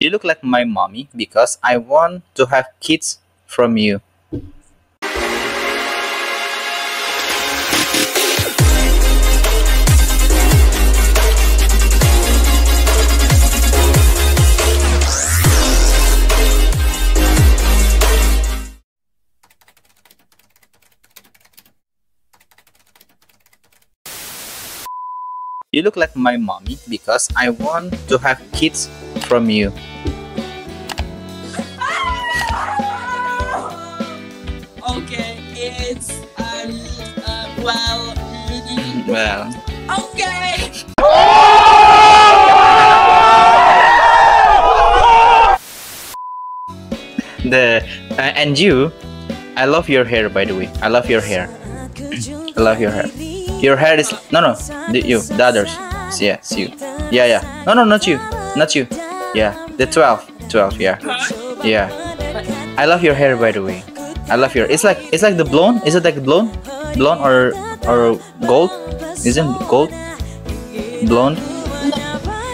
You look like my mommy because I want to have kids from you. You look like my mommy because I want to have kids from you. Okay, it's um, uh, well, mm, Well, okay. the uh, and you, I love your hair by the way. I love your hair. I love your hair. Your hair is no no the, you the others. Yeah, it's you. Yeah yeah. No no not you. Not you. Yeah. The 12. 12, yeah. Yeah. I love your hair by the way. I love your it's like it's like the blonde. Is it like blonde? Blonde or or gold? Isn't gold? Blonde?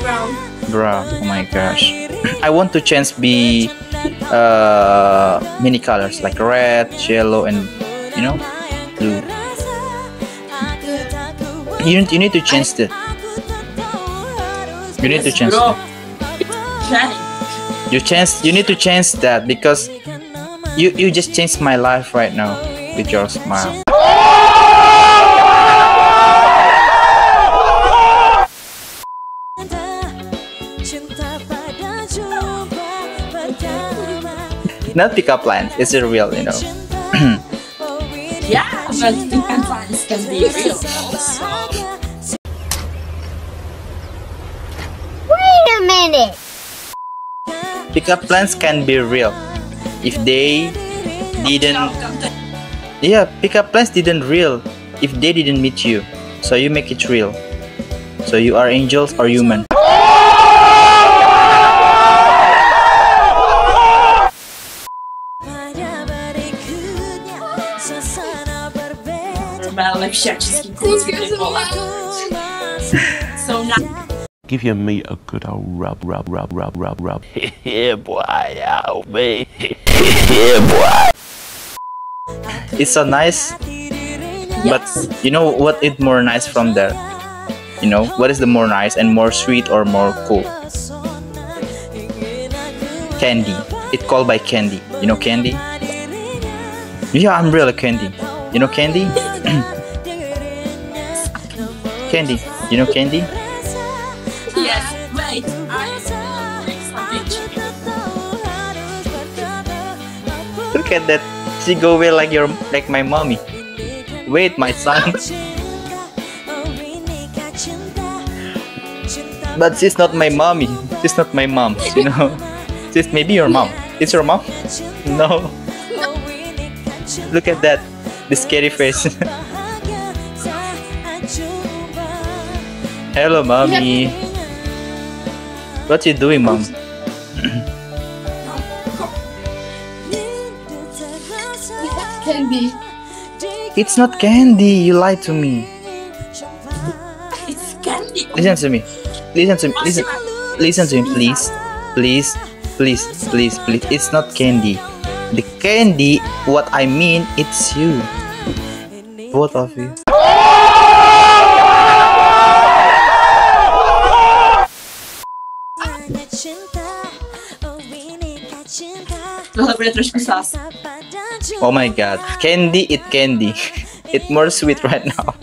Brown. Brown. Oh my gosh. I want to change be uh many colors like red, yellow and you know blue. You need, you need to change the you need to change Bro. That. Change. You change you need to change that because you you just changed my life right now with your smile. Not pickup lines, it's a real, you know. Yeah, but pickup lines can be real also. Wait a minute Pickup lines can be real if they didn't Welcome to Yeah, pickup lines didn't real if they didn't meet you. So you make it real. So you are angels or human. Normalne всячески кузові була. So now Give your meat a good old rub, rub, rub, rub, rub, rub. yeah, boy, oh, out me. yeah, boy. It's so nice, but you know what is more nice from there? You know what is the more nice and more sweet or more cool? Candy. It's called by candy. You know candy? Yeah, I'm really candy. You know candy? candy. You know candy? At that. She go away like your like my mommy. Wait, my son. But she's not my mommy. She's not my mom. You know. She's maybe your mom. It's your mom? No. Look at that. The scary face. Hello, mommy. What you doing, mom? Candy. It's not candy. You lied to me. It's candy. Listen to me. Listen to me. Listen. Listen to me, please. Please. Please. Please. Please. It's not candy. The candy. What I mean, it's you. Both of you. Trošku sás. Oh my God. Candy. eat candy. It more sweet right now.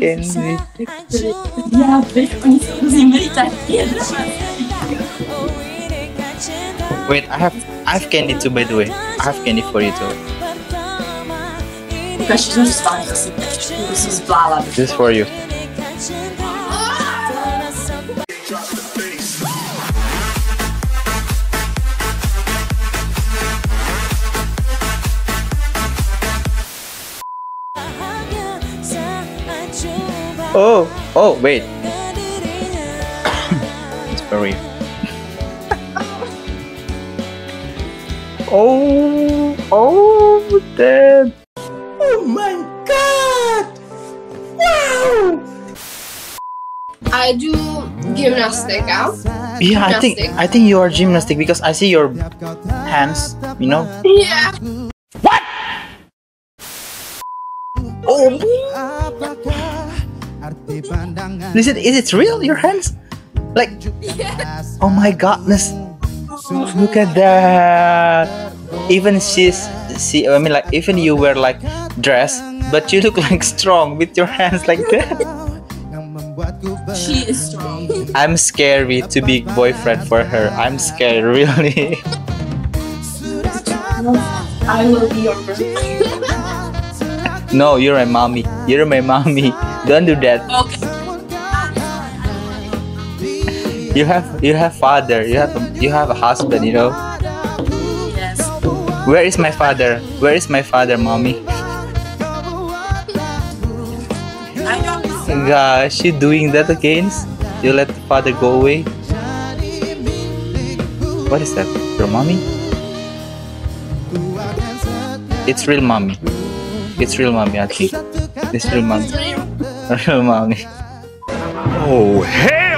Candy. Já bych oni se musí milí tak jedna. Wait. I have. I have candy too. By the way. I have candy for you too. Ukaž, že jsem spát zase. To. This is for you. Oh. Oh. Wait. It's for you. oh. Oh. Damn. Oh my god! Wow! I do gymnastic. Huh? Yeah, I think I think you are gymnastic because I see your hands. You know. Yeah. What? Oh, is it is it real? Your hands? Like, oh my godness! Look at that. Even she's see. I mean, like even you wear like dress, but you look like strong with your hands like that. She is strong. I'm scary to be boyfriend for her. I'm scared, really. I will be your girlfriend. no, you're my mommy. You're my mommy. Don't do that. okay. You have you have father. You have you have a husband. You know. Yes. Where is my father? Where is my father, mommy? I don't know. Gosh, you doing that again? You let the father go away? What is that? Your mommy? It's real mommy. It's real mommy, I think. It's real mommy. Oh, hell!